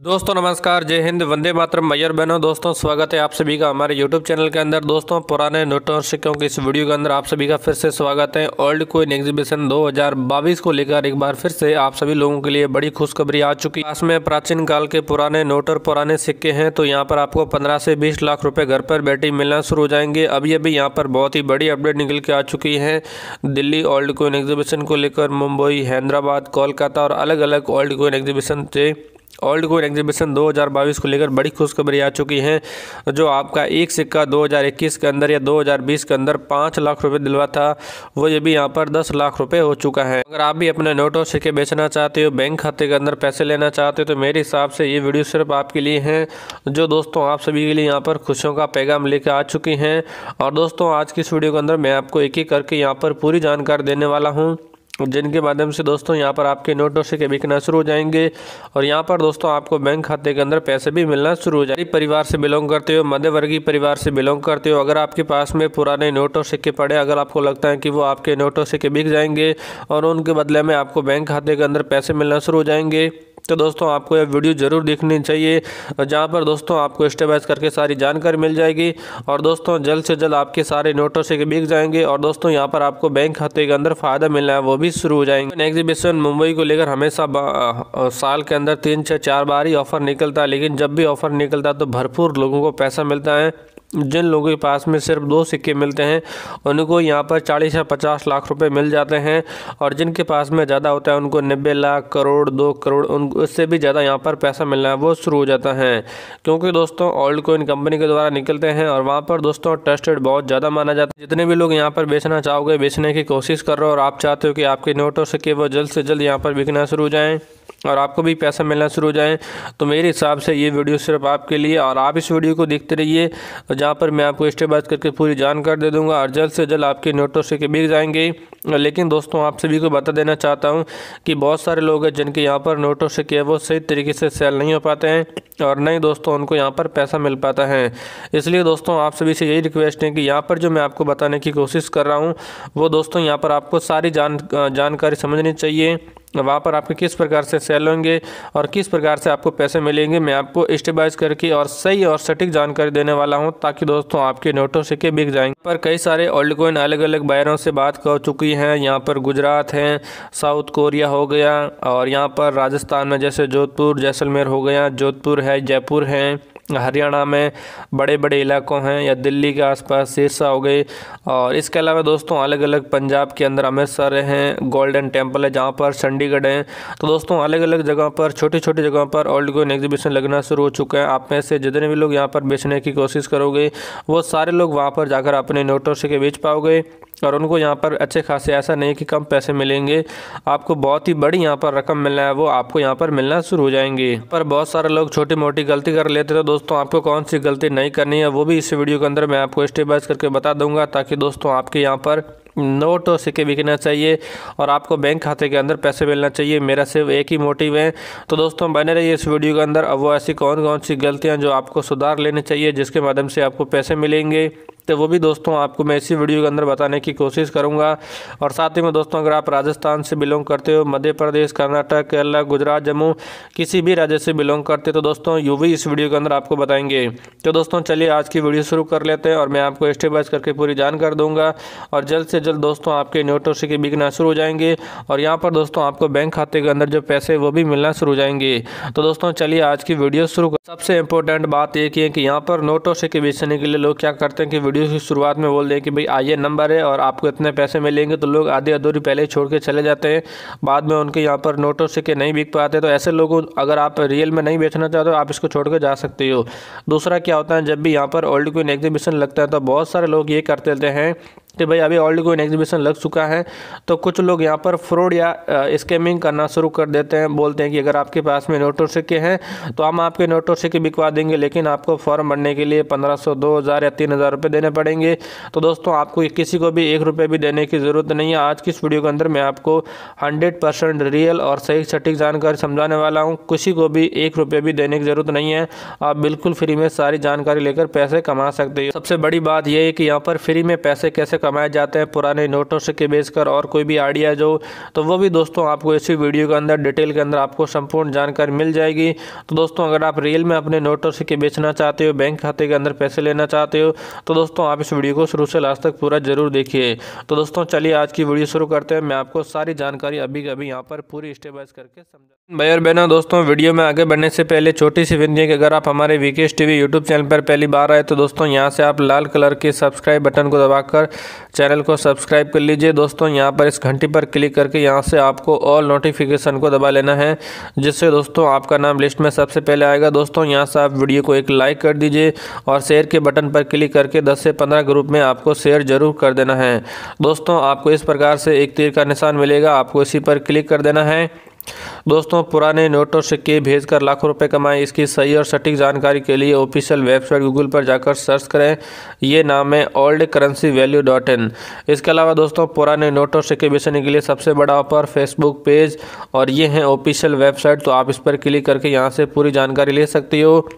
दोस्तों, नमस्कार। जय हिंद। वंदे मातरम। मैयर बहनों, दोस्तों, स्वागत है आप सभी का हमारे यूट्यूब चैनल के अंदर। दोस्तों, पुराने नोटों और सिक्कों की इस वीडियो के अंदर आप सभी का फिर से स्वागत है। ओल्ड कोइन एग्जीबिशन 2022 को लेकर एक बार फिर से आप सभी लोगों के लिए बड़ी खुशखबरी आ चुकी है। में प्राचीन काल के पुराने नोट और पुराने सिक्के हैं तो यहाँ पर आपको पंद्रह से बीस लाख रुपये घर पर बैठे मिलना शुरू हो जाएँगे। अभी अभी यहाँ पर बहुत ही बड़ी अपडेट निकल के आ चुकी है। दिल्ली ओल्ड कोइन एग्जीबिशन को लेकर मुंबई, हैदराबाद, कोलकाता और अलग अलग ओल्ड कोइन एग्जीबिशन से ओल्ड कोइन एग्जीबिशन 2022 को लेकर बड़ी खुशखबरी आ चुकी है, जो आपका एक सिक्का 2021 के अंदर या 2020 के अंदर पाँच लाख रुपए दिलवा था, वो ये भी यहाँ पर दस लाख रुपए हो चुका है। अगर आप भी अपने नोटों सिक्के बेचना चाहते हो, बैंक खाते के अंदर पैसे लेना चाहते हो तो मेरे हिसाब से ये वीडियो सिर्फ़ आपके लिए है, जो दोस्तों आप सभी के लिए यहाँ पर खुशियों का पैगाम लेकर आ चुकी हैं। और दोस्तों, आज की इस वीडियो के अंदर मैं आपको एक एक करके यहाँ पर पूरी जानकारी देने वाला हूँ। जिनके माध्यम से दोस्तों यहाँ पर आपके नोट नोटों से बिकना शुरू हो जाएँगे और यहाँ पर दोस्तों आपको बैंक खाते के अंदर पैसे भी मिलना शुरू हो जाएँगे। परिवार से बिलोंग करते हो, मध्यवर्गीय परिवार से बिलोंग करते हो, अगर आपके पास में पुराने नोटों सिक्के पड़े, अगर आपको लगता है कि वो आपके नोटों सिक्के बिक जाएँगे और उनके बदले में आपको बैंक खाते के अंदर पैसे मिलना शुरू हो जाएँगे तो दोस्तों आपको यह वीडियो ज़रूर देखनी चाहिए, जहाँ पर दोस्तों आपको स्टेप बाइज करके सारी जानकारी मिल जाएगी और दोस्तों जल्द से जल्द आपके सारे नोटों से बिक जाएँगे और दोस्तों यहाँ पर आपको बैंक खाते के अंदर फ़ायदा मिलना है, वो भी शुरू हो जाएँगे। एग्जीबिशन मुंबई को लेकर हमेशा साल के अंदर तीन से चार बार ही ऑफ़र निकलता है, लेकिन जब भी ऑफ़र निकलता है तो भरपूर लोगों को पैसा मिलता है। जिन लोगों के पास में सिर्फ़ दो सिक्के मिलते हैं, उनको यहाँ पर चालीस या पचास लाख रुपए मिल जाते हैं और जिनके पास में ज़्यादा होता है, उनको नब्बे लाख, करोड़, दो करोड़, उन, उससे भी ज़्यादा यहाँ पर पैसा मिलना वो शुरू हो जाता है। क्योंकि दोस्तों ओल्ड कोइन कंपनी के द्वारा निकलते हैं और वहाँ पर दोस्तों ट्रस्टेड बहुत ज़्यादा माना जाता है। जितने भी लोग यहाँ पर बेचना चाहोगे, बेचने की कोशिश कर रहे हो और आप चाहते हो कि आपके नोट नोटों से वो जल्द से जल्द यहाँ पर बिकना शुरू हो जाएँ और आपको भी पैसा मिलना शुरू हो जाए तो मेरे हिसाब से ये वीडियो सिर्फ़ आपके लिए और आप इस वीडियो को देखते रहिए। जहाँ पर मैं आपको स्टेप बाय करके पूरी जानकारी दे दूँगा और जल्द से जल्द आपके नोटों से बिक जाएँगे। लेकिन दोस्तों, आप सभी को बता देना चाहता हूँ कि बहुत सारे लोग हैं जिनके यहाँ पर नोटों से के वो सही तरीके से सेल नहीं हो पाते हैं और नहीं दोस्तों, उनको यहाँ पर पैसा मिल पाता है। इसलिए दोस्तों, आप सभी से यही रिक्वेस्ट है कि यहाँ पर जो मैं आपको बताने की कोशिश कर रहा हूँ, वो दोस्तों, यहाँ पर आपको सारी जान, जानकारी समझनी चाहिए। वहाँ पर आपके किस प्रकार से सेल होंगे और किस प्रकार से आपको पैसे मिलेंगे, मैं आपको स्टेबाइज करके और सही और सटीक जानकारी देने वाला हूँ, ताकि दोस्तों, आपके नोटों से के बिक जाएँगे पर कई सारे ओल्ड कोइन अलग अलग बायरों से बात कर चुकी हैं। यहाँ पर गुजरात हैं, साउथ कोरिया हो गया और यहाँ पर राजस्थान में जैसे जोधपुर, जैसलमेर हो गया, जोधपुर है, जयपुर हैं, हरियाणा में बड़े बड़े इलाकों हैं या दिल्ली के आसपास सिरसा हो गए और इसके अलावा दोस्तों अलग अलग पंजाब के अंदर अमृतसर हैं, गोल्डन टेंपल है जहाँ पर चंडीगढ़ है। तो दोस्तों अलग अलग जगह पर छोटी छोटी जगह पर ओल्ड गोइन एग्जीबिशन लगना शुरू हो चुका है। आप में से जितने भी लोग यहाँ पर बेचने की कोशिश करोगे, वो सारे लोग वहाँ पर जाकर अपने नोटों से बेच पाओगे। और उनको यहाँ पर अच्छे खासे ऐसा नहीं कि कम पैसे मिलेंगे। आपको बहुत ही बड़ी यहाँ पर रकम मिलना है। वो आपको यहाँ पर मिलना शुरू हो जाएँगे। पर बहुत सारे लोग छोटी मोटी गलती कर लेते थे दोस्तों, आपको कौन सी गलती नहीं करनी है? वो भी इस वीडियो के अंदर मैं आपको स्टेप बाय करके बता दूँगा ताकि दोस्तों, आपके यहाँ पर नोट और सिक्के बिकना चाहिए और आपको बैंक खाते के अंदर पैसे मिलना चाहिए। मेरा सिर्फ़ एक ही मोटिव है। तो दोस्तों, बने रहिए इस वीडियो के अंदर। अब वो ऐसी कौन कौन सी गलतियाँ जो आपको सुधार लेने चाहिए, जिसके माध्यम से आपको पैसे मिलेंगे तो वो भी दोस्तों आपको मैं इसी वीडियो के अंदर बताने की कोशिश करूँगा। और साथ ही में दोस्तों, अगर आप राजस्थान से बिलोंग करते हो, मध्य प्रदेश, कर्नाटक, केरला, गुजरात, जम्मू, किसी भी राज्य से बिलोंग करते हो तो दोस्तों, यू भी इस वीडियो के अंदर आपको बताएँगे। तो दोस्तों, चलिए आज की वीडियो शुरू कर लेते हैं और मैं आपको स्टेप बाइज करके पूरी जानकारी दूँगा। और जल्द से जल्द दोस्तों आपके नोटों से बिकना शुरू हो जाएँगे और यहाँ पर दोस्तों आपको बैंक खाते के अंदर जो पैसे वो भी मिलना शुरू हो जाएँगे। तो दोस्तों चलिए आज की वीडियो शुरू कर सबसे इंपॉर्टेंट बात एक ही है कि यहाँ पर नोटों से बेचने के लिए लोग क्या करते हैं कि वीडियो की शुरुआत में बोल दें कि भाई, आइए नंबर है और आपको इतने पैसे मिलेंगे। तो लोग आधी अधूरी पहले ही छोड़ के चले जाते हैं। बाद में उनके यहाँ पर नोटों से के नहीं बिक पाते। तो ऐसे लोगों अगर आप रियल में नहीं बेचना चाहते हो, आप इसको छोड़ कर जा सकते हो। दूसरा क्या होता है, जब भी यहाँ पर ओल्ड कोइन एग्जीबिशन लगता है तो बहुत सारे लोग ये करते रहते हैं कि भाई अभी ऑलरेडी कोई एग्जीबिशन लग चुका है। तो कुछ लोग यहाँ पर फ्रॉड या स्कैमिंग करना शुरू कर देते हैं, बोलते हैं कि अगर आपके पास में नोटो सिक्के हैं तो हम आपके नोटो सिक्के बिकवा देंगे, लेकिन आपको फॉर्म भरने के लिए पंद्रह सौ, दो हज़ार या तीन हज़ार रुपये देने पड़ेंगे। तो दोस्तों, आपको किसी को भी एक रुपये भी देने की ज़रूरत नहीं है। आज की इस वीडियो के अंदर मैं आपको हंड्रेड परसेंट रियल और सही सटीक जानकारी समझाने वाला हूँ। किसी को भी एक रुपये भी देने की ज़रूरत नहीं है। आप बिल्कुल फ्री में सारी जानकारी लेकर पैसे कमा सकते हो। सबसे बड़ी बात यह है कि यहाँ पर फ्री में पैसे कैसे कमाए जाते हैं, पुराने नोटों सिक्के बेचकर और कोई भी आइडिया जो तो वो भी दोस्तों आपको इसी वीडियो के अंदर, डिटेल के अंदर आपको संपूर्ण जानकारी मिल जाएगी। तो दोस्तों, अगर आप रियल में अपने नोटों से के बेचना चाहते हो, बैंक खाते के अंदर पैसे लेना चाहते हो तो दोस्तों आप इस वीडियो को शुरू से लास्ट तक पूरा ज़रूर देखिए। तो दोस्तों, चलिए आज की वीडियो शुरू करते हैं। मैं आपको सारी जानकारी अभी अभी यहाँ पर पूरी स्टेप बाइज करके समझा भाई और बहनों, दोस्तों, वीडियो में आगे बढ़ने से पहले छोटी सी विनती है कि अगर आप हमारे वीकेश टीवी यूट्यूब चैनल पर पहली बार आए तो दोस्तों, यहाँ से आप लाल कलर के सब्सक्राइब बटन को दबाकर चैनल को सब्सक्राइब कर लीजिए। दोस्तों, यहाँ पर इस घंटी पर क्लिक करके यहाँ से आपको ऑल नोटिफिकेशन को दबा लेना है, जिससे दोस्तों आपका नाम लिस्ट में सबसे पहले आएगा। दोस्तों, यहाँ से आप वीडियो को एक लाइक कर दीजिए और शेयर के बटन पर क्लिक करके दस से पंद्रह ग्रुप में आपको शेयर ज़रूर कर देना है। दोस्तों, आपको इस प्रकार से एक तीर का निशान मिलेगा। आपको इसी पर क्लिक कर देना है। दोस्तों, पुराने नोट सिक्के भेजकर लाखों रुपए कमाएँ, इसकी सही और सटीक जानकारी के लिए ऑफिशियल वेबसाइट गूगल पर जाकर सर्च करें। ये नाम है old currency value dot in. इसके अलावा दोस्तों, पुराने नोट सिक्के बेचने के लिए सबसे बड़ा ऑफ़र फेसबुक पेज और ये है ऑफिशियल वेबसाइट तो आप इस पर क्लिक करके यहाँ से पूरी जानकारी ले सकती हो।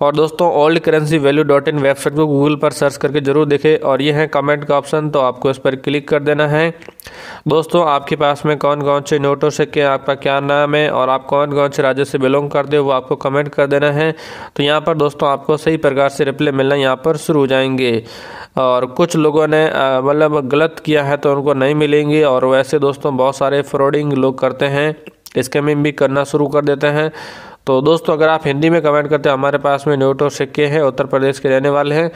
और दोस्तों, old currency value dot in website को गूगल पर सर्च करके ज़रूर देखें और ये है कमेंट का ऑप्शन तो आपको इस पर क्लिक कर देना है। दोस्तों, आपके पास में कौन कौन से नोटों से क्या आपका क्या नाम है और आप कौन कौन से राज्य से बिलोंग करते हो, वो आपको कमेंट कर देना है। तो यहाँ पर दोस्तों, आपको सही प्रकार से रिप्लाई मिलना यहाँ पर शुरू हो जाएँगे। और कुछ लोगों ने मतलब गलत किया है तो उनको नहीं मिलेंगे और वैसे दोस्तों, बहुत सारे फ्रॉडिंग लोग करते हैं स्कैमिंग भी करना शुरू कर देते हैं। तो दोस्तों, अगर आप हिंदी में कमेंट करते हैं, हमारे पास में नोट और सिक्के हैं, उत्तर प्रदेश के रहने वाले हैं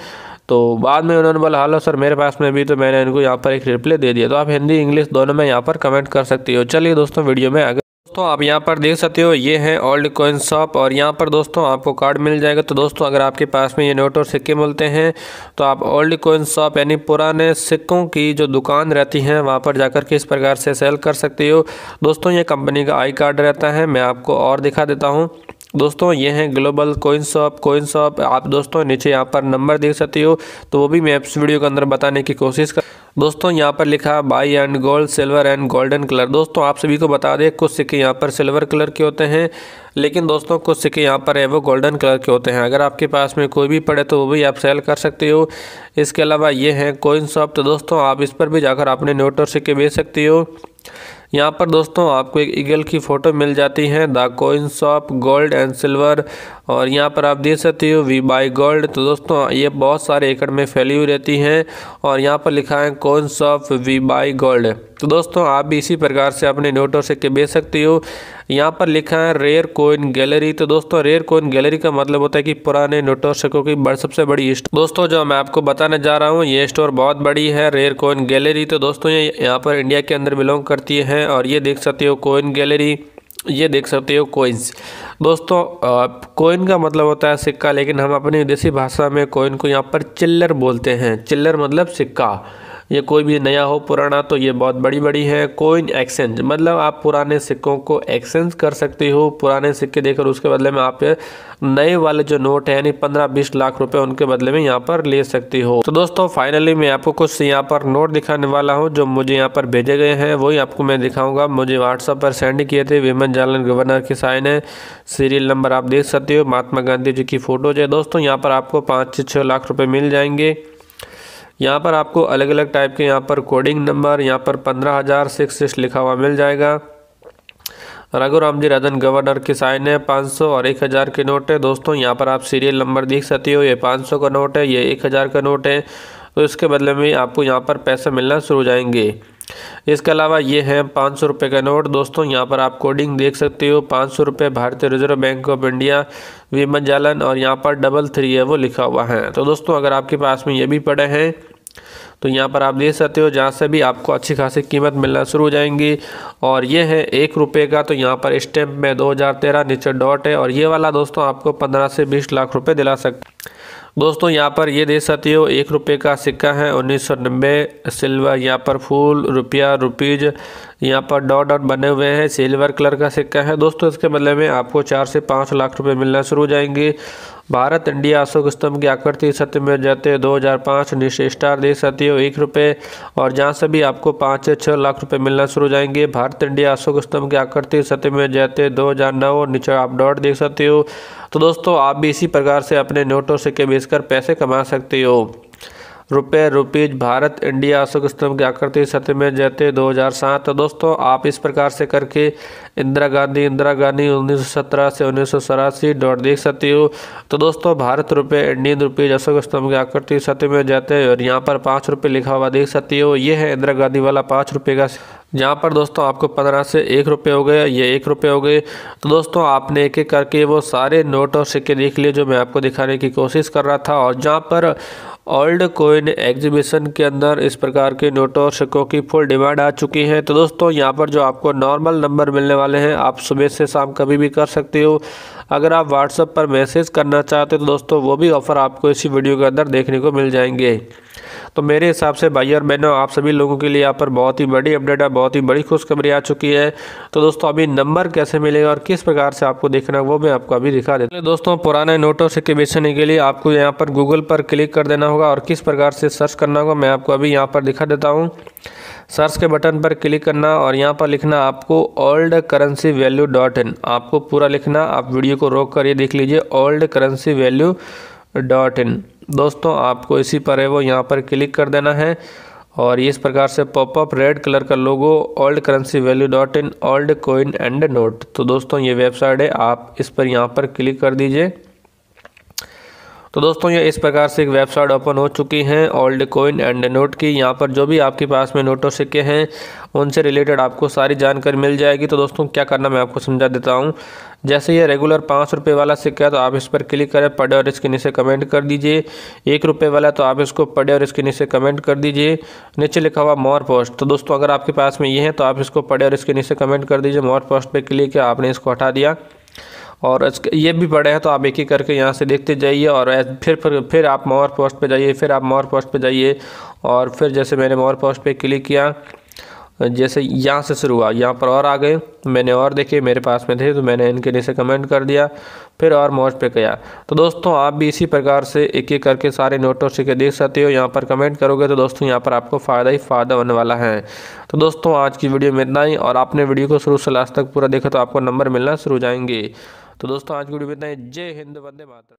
तो बाद में उन्होंने बोला, हालो सर, मेरे पास में भी तो मैंने इनको यहाँ पर एक रिप्लाई दे दिया तो आप हिंदी, इंग्लिश दोनों में यहाँ पर कमेंट कर सकती हो। चलिए दोस्तों वीडियो में आगे। दोस्तों, आप यहाँ पर देख सकते हो, ये है ओल्ड कोइन शॉप और यहाँ पर दोस्तों आपको कार्ड मिल जाएगा। तो दोस्तों, अगर आपके पास में ये नोट और सिक्के मिलते हैं तो आप ओल्ड कोइन शॉप यानी पुराने सिक्कों की जो दुकान रहती है, वहाँ पर जाकर के इस प्रकार से सेल कर सकते हो। दोस्तों, ये कंपनी का आई कार्ड रहता है, मैं आपको और दिखा देता हूँ। दोस्तों, ये हैं global coin shop coin shop आप दोस्तों, नीचे यहाँ पर नंबर देख सकते हो तो वो भी मैं इस वीडियो के अंदर बताने की कोशिश कर दोस्तों, यहाँ पर लिखा buy and gold silver and golden colour दोस्तों, आप सभी को बता दें, कुछ सिक्के यहाँ पर सिल्वर कलर के होते हैं, लेकिन दोस्तों, कुछ सिक्के यहाँ पर है, वो गोल्डन कलर के होते हैं। अगर आपके पास में कोई भी पड़े तो वो भी आप सेल कर सकते हो। इसके अलावा ये हैं कोइन शॉप तो दोस्तों, आप इस पर भी जाकर अपने नोट और सिक्के बेच सकते हो। यहाँ पर दोस्तों आपको एक ईगल की फ़ोटो मिल जाती है the coin shop gold and silver और यहाँ पर आप देख सकते हो वी बाई गोल्ड तो दोस्तों, ये बहुत सारे एकड़ में फैली हुई रहती हैं, और यहाँ पर लिखा है coin shop we buy gold तो दोस्तों, आप भी इसी प्रकार से अपने नोटों से बेच सकते हो। यहाँ पर लिखा है रेयर कोइन गैलरी। तो दोस्तों, रेयर कोइन गैलरी का मतलब होता है कि पुराने नोटों सिक्कों की बड़, सबसे बड़ी स्टोर दोस्तों, जो मैं आपको बताने जा रहा हूँ, ये स्टोर बहुत बड़ी है, रेयर कोइन गैलरी। तो दोस्तों, ये यहाँ पर इंडिया के अंदर बिलोंग करती है और ये देख सकते हो कोइन गैलरी, ये देख सकते हो कोइंस। दोस्तों कोइन का मतलब होता है सिक्का, लेकिन हम अपनी विदेशी भाषा में कोइन को यहाँ पर चिल्लर बोलते हैं। चिल्लर मतलब सिक्का। ये कोई भी नया हो पुराना तो ये बहुत बड़ी बड़ी है। कोइन एक्सचेंज मतलब आप पुराने सिक्कों को एक्सचेंज कर सकते हो। पुराने सिक्के देकर उसके बदले में आप नए वाले जो नोट है, यानी पंद्रह बीस लाख रुपए, उनके बदले में यहाँ पर ले सकती हो। तो दोस्तों फाइनली मैं आपको कुछ यहाँ पर नोट दिखाने वाला हूँ, जो मुझे यहाँ पर भेजे गए हैं। वही आपको मैं दिखाऊँगा। मुझे व्हाट्सअप पर सेंड किए थे। विमन जालन गवर्नर के साइन है। सीरियल नंबर आप देख सकते हो। महात्मा गांधी जी की फ़ोटोज़ है। दोस्तों, यहाँ पर आपको पाँच से छः लाख रुपये मिल जाएँगे। यहाँ पर आपको अलग अलग टाइप के यहाँ पर कोडिंग नंबर यहाँ पर पंद्रह हज़ार सिक्स सिक्स लिखा हुआ मिल जाएगा। रघुराम जी राजन गवर्नर के साइन है 500 और 1000 के नोट है। दोस्तों, यहाँ पर आप सीरियल नंबर देख सकते हो, ये 500 का नोट है, ये 1000 का नोट है। तो इसके बदले में आपको यहाँ पर पैसे मिलना शुरू हो जाएँगे। इसके अलावा ये है पाँच सौ रुपये का नोट दोस्तों, यहाँ पर आप कोडिंग देख सकते हो, पाँच सौ रुपये भारतीय रिज़र्व बैंक ऑफ़ इंडिया विमन जालन और यहाँ पर डबल थ्री है, वो लिखा हुआ है। तो दोस्तों, अगर आपके पास में ये भी पड़े हैं तो यहाँ पर आप देख सकते हो, जहाँ से भी आपको अच्छी खासी कीमत मिलना शुरू हो जाएँगी। और ये है एक रुपये का तो यहाँ पर स्टैम्प में 2013 नीचे डॉट है। और ये वाला दोस्तों आपको 15 से 20 लाख रुपए दिला सकते दोस्तों यहाँ पर ये देख सकते हो, एक रुपये का सिक्का है, उन्नीस सौ नब्बे सिल्वर। यहाँ पर फूल, रुपया, रुपीज़, यहाँ पर डॉट डॉट बने हुए हैं। सिल्वर कलर का सिक्का है। दोस्तों इसके बदले में आपको चार से पाँच लाख रुपए मिलना शुरू हो जाएँगे। भारत, इंडिया, अशोक स्तंभ की आकृति सत्य में जाते दो हज़ार पाँच निश्चय स्टार देख सकते हो एक रुपये और जहाँ से भी आपको पाँच से छः लाख रुपए मिलना शुरू हो जाएँगे। भारत, इंडिया, अशोक स्तंभ की आकृति सत्य में जाते दो हज़ार नौ, नीचे आप डॉट देख सकते हो। तो दोस्तों, आप भी इसी प्रकार से अपने नोटों से के बेचकर पैसे कमा सकते हो। रुपये, रुपीज़, भारत, इंडिया, अशोक स्तंभ की आकृति सत्य में जयते 2007 तो दोस्तों, आप इस प्रकार से करके इंदिरा गांधी इंदिरा गांधी उन्नीस सौ सत्रह से उन्नीस डॉट देख सकते हो। तो दोस्तों, भारत रुपये, इंडियन रुपीज़, अशोक स्तंभ की आकृति सत्य में जाते और यहाँ पर पाँच रुपये लिखा हुआ देख सकते हो। ये है इंदिरा गांधी वाला पाँच रुपये का जहाँ पर दोस्तों आपको पंद्रह से एक रुपये हो गए, ये एक रुपये हो गए। तो दोस्तों, आपने एक एक करके वो सारे नोट और सिक्के देख लिए जो मैं आपको दिखाने की कोशिश कर रहा था और जहाँ पर ओल्ड कोइन एग्जीबिशन के अंदर इस प्रकार के नोटों और सिक्कों की फुल डिमांड आ चुकी है। तो दोस्तों, यहाँ पर जो आपको नॉर्मल नंबर मिलने वाले हैं, आप सुबह से शाम कभी भी कर सकते हो। अगर आप व्हाट्सएप पर मैसेज करना चाहते हो तो दोस्तों, वो भी ऑफ़र आपको इसी वीडियो के अंदर देखने को मिल जाएँगे। तो मेरे हिसाब से भाई और बहनों, आप सभी लोगों के लिए यहाँ पर बहुत ही बड़ी अपडेट है बहुत ही बड़ी खुशखबरी आ चुकी है। तो दोस्तों, अभी नंबर कैसे मिलेगा और किस प्रकार से आपको देखना वो मैं आपको अभी दिखा देता हूँ। दोस्तों, पुराने नोटों से बेचने के लिए आपको यहाँ पर गूगल पर क्लिक कर देना होगा और किस प्रकार से सर्च करना होगा, मैं आपको अभी यहाँ पर दिखा देता हूँ। सर्च के बटन पर क्लिक करना और यहाँ पर लिखना आपको old currency value dot in. आपको पूरा लिखना, आप वीडियो को रोक कर ये देख लीजिए, old currency value dot in. दोस्तों, आपको इसी पर है वो, यहाँ पर क्लिक कर देना है और इस प्रकार से पॉपअप रेड कलर का logo, old currency value dot in, old coin and note. तो दोस्तों, ये वेबसाइट है, आप इस पर यहाँ पर क्लिक कर दीजिए। तो दोस्तों, ये इस प्रकार से एक वेबसाइट ओपन हो चुकी है, ओल्ड कोइन एंड नोट की। यहाँ पर जो भी आपके पास में नोटों सिक्के हैं, उनसे रिलेटेड आपको सारी जानकारी मिल जाएगी। तो दोस्तों, क्या करना मैं आपको समझा देता हूँ। जैसे ये रेगुलर पाँच रुपये वाला सिक्का है तो आप इस पर क्लिक करें, पढ़े और इसके नीचे कमेंट कर दीजिए। एक रुपये वाला तो आप इसको पढ़े और इसके नीचे कमेंट कर दीजिए। नीचे लिखा हुआ मोर पोस्ट। तो दोस्तों, अगर आपके पास में ये है तो आप इसको पढ़े और इसके नीचे कमेंट कर दीजिए। मोर पोस्ट पर क्लिक किया, आपने इसको हटा दिया। और ये भी पड़े हैं तो आप एक ही करके यहाँ से देखते जाइए और फिर फिर फिर आप मोर पोस्ट पे जाइए, फिर आप मोर पोस्ट पे जाइए और फिर जैसे मैंने मोर पोस्ट पे क्लिक किया, जैसे यहाँ से शुरू हुआ, यहाँ पर और आ गए। मैंने और देखे, मेरे पास में थे तो मैंने इनके नीचे कमेंट कर दिया, फिर और मौज पे गया। तो दोस्तों, आप भी इसी प्रकार से एक एक करके सारे नोटों से देख सकते हो। यहाँ पर कमेंट करोगे तो दोस्तों, यहाँ पर आपको फ़ायदा ही फ़ायदा होने वाला है। तो दोस्तों, आज की वीडियो में इतना ही और आपने वीडियो को शुरू से लास्ट तक पूरा देखा तो आपको नंबर मिलना शुरू जाएँगे। तो दोस्तों आज की वीडियो में इतना जय हिंद वंदे मातरम।